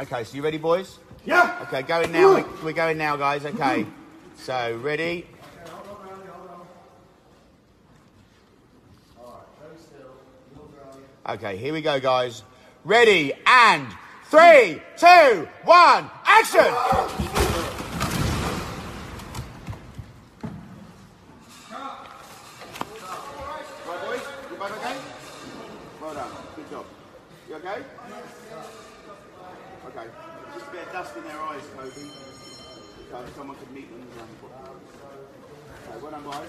Okay, so you ready, boys? Yeah. Okay, going now. We- We're going now, guys. Okay. Mm-hmm. So, ready? Okay, here we go, guys. Ready, and three, two, one, action! Right, boys? You both okay? Well done. Good job. You okay? Okay? Just a bit of dust in their eyes, Kobe. Okay, someone could meet them. Okay, well done, boys.